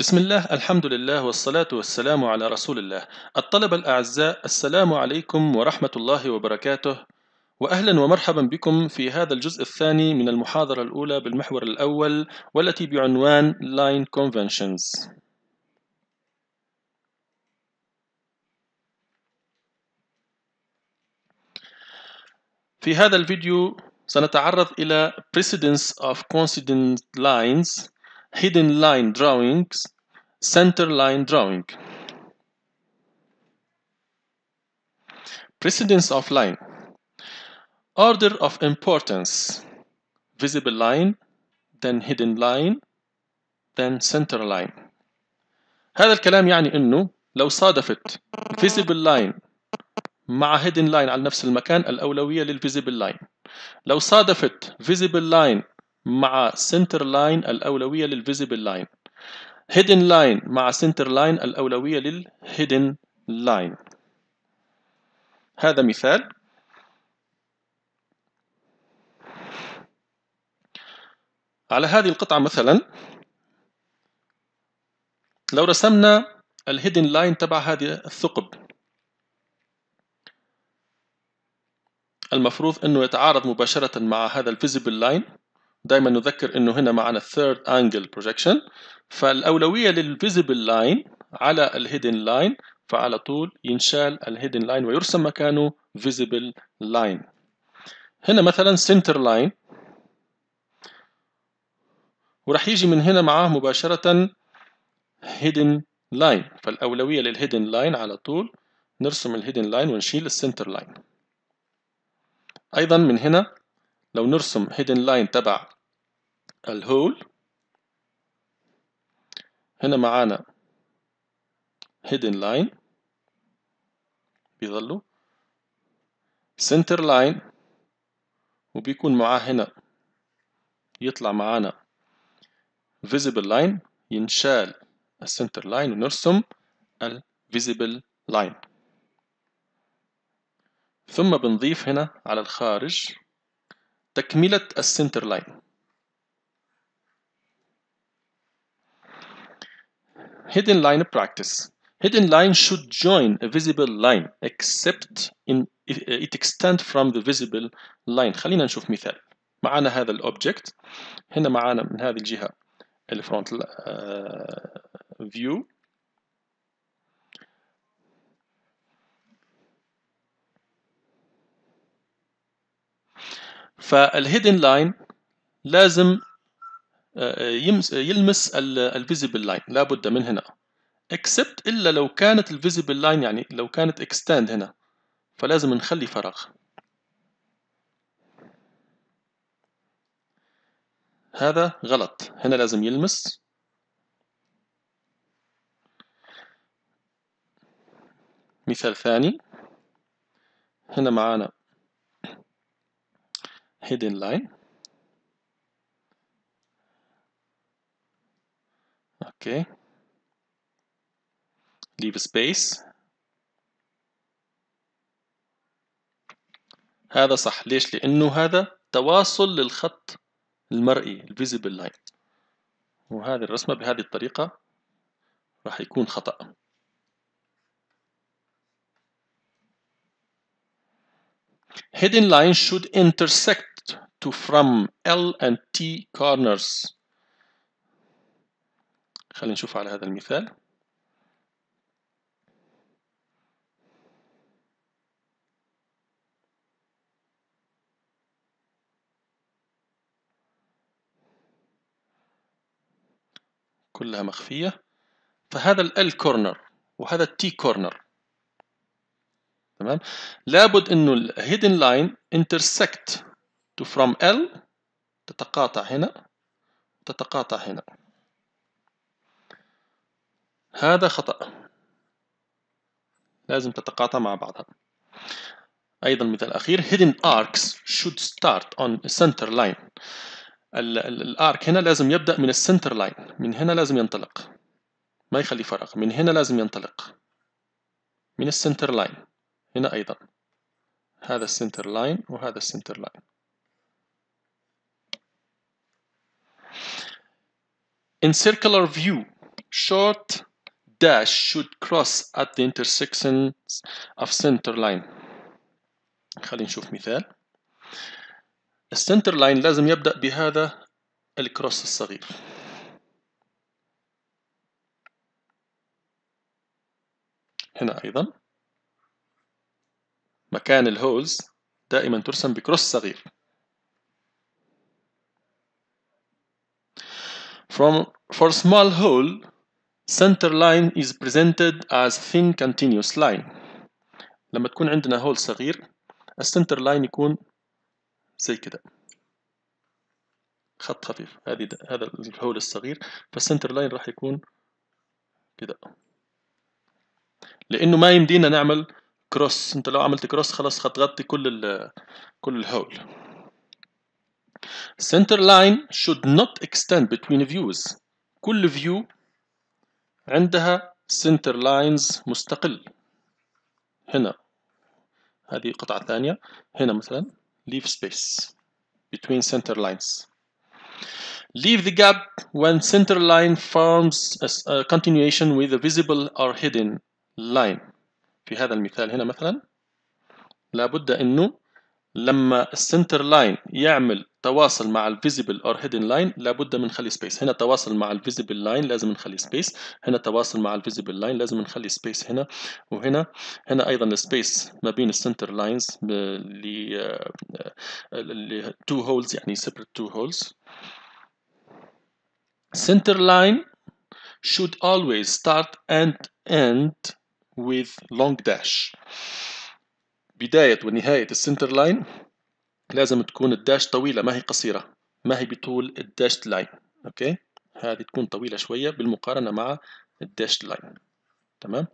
بسم الله الحمد لله والصلاة والسلام على رسول الله. الطلبة الأعزاء السلام عليكم ورحمة الله وبركاته. وأهلا ومرحبا بكم في هذا الجزء الثاني من المحاضرة الأولى بالمحور الأول والتي بعنوان Line Conventions. في هذا الفيديو سنتعرض إلى Precedence of Coincident Lines. Hidden Line Drawings Center Line Drawing Precedence of Line Order of Importance Visible Line then Hidden Line then Center Line هذا الكلام يعني أنه لو صادفت Visible Line مع hidden line على نفس المكان الأولوية للفيزيبل line لو صادفت visible line مع center line الأولوية لل visible line. Hidden line مع center line الأولوية لل hidden line. هذا مثال. على هذه القطعة مثلا لو رسمنا ال hidden line تبع هذه الثقب المفروض أنه يتعارض مباشرة مع هذا ال visible line دائما نذكر إنه هنا معنا ال third angle projection فالأولوية لل visible line على ال hidden line فعلى طول ينشال ال hidden line ويرسم مكانه visible line هنا مثلا center line وراح يجي من هنا معاه مباشرة hidden line فالأولوية لل hidden line على طول نرسم ال hidden line ونشيل ال center line أيضا من هنا لو نرسم hidden line تبع ال hole هنا معانا hidden line بيظلوا center line وبيكون معاه هنا يطلع معانا visible line ينشال ال center line ونرسم ال visible line ثم بنضيف هنا على الخارج تكملة ال center line hidden line practice hidden line should join a visible line except when it extend from the visible line خلينا نشوف مثال معنا هذا ال object هنا معنا من هذه الجهة ال front view فال hidden line لازم يلمس ال visible line لابد من هنا. except إلا لو كانت ال visible line يعني لو كانت extend هنا. فلازم نخلي فراغ. هذا غلط. هنا لازم يلمس. مثال ثاني. هنا معانا hidden line. Okay. Leave space. هذا صح. ليش؟ لأنه هذا تواصل للخط المرئي ال visible line وهذه الرسمة بهذه الطريقة راح يكون خطأ. Hidden line should intersect to form L and T corners. خلينا نشوف على هذا المثال. كلها مخفية. فهذا ال L corner وهذا ال T corner تمام؟ لابد إنه ال hidden line intersect to form L تتقاطع هنا تتقاطع هنا. هذا خطأ. لازم تتقاطع مع بعضها. أيضا مثال أخير hidden arcs should start on center line. ال arc هنا لازم يبدأ من ال center line من هنا لازم ينطلق. ما يخلي فراغ من هنا لازم ينطلق. من ال center line هنا أيضا. هذا ال center line وهذا ال center line In circular view short dash should cross at the intersections of center line. خلينا نشوف مثال. ال center line لازم يبدأ بهذا ال cross الصغير. هنا أيضا. مكان ال holes دائما ترسم ب cross صغير. From for small hole center line is presented as thin continuous line. لما تكون عندنا hole صغير ال center line يكون زي كده. خط خفيف. هذه هذا ال hole الصغير. فال center line راح يكون كده. لأنه ما يمدينا نعمل cross انت لو عملت cross خلاص هتغطي كل كل ال hole center line should not extend between views كل view عندها center lines مستقل هنا هذه قطعة ثانية هنا مثلا leave space between center lines leave the gap when center line forms a continuation with a visible or hidden line في هذا المثال هنا مثلا لابد إنه لما ال center line يعمل تواصل مع ال visible or hidden line لابد من نخلي space هنا تواصل مع ال visible line لازم نخلي space هنا تواصل مع ال visible line لازم نخلي space هنا وهنا. هنا أيضا ال space ما بين ال center lines ل two holes يعني separate two holes. center line should always start and end with long dash. بداية ونهاية ال center line لازم تكون ال dash طويلة ما هي قصيرة. ما هي بطول ال dash line okay؟ هذه تكون طويلة شوية بالمقارنة مع ال dash line تمام؟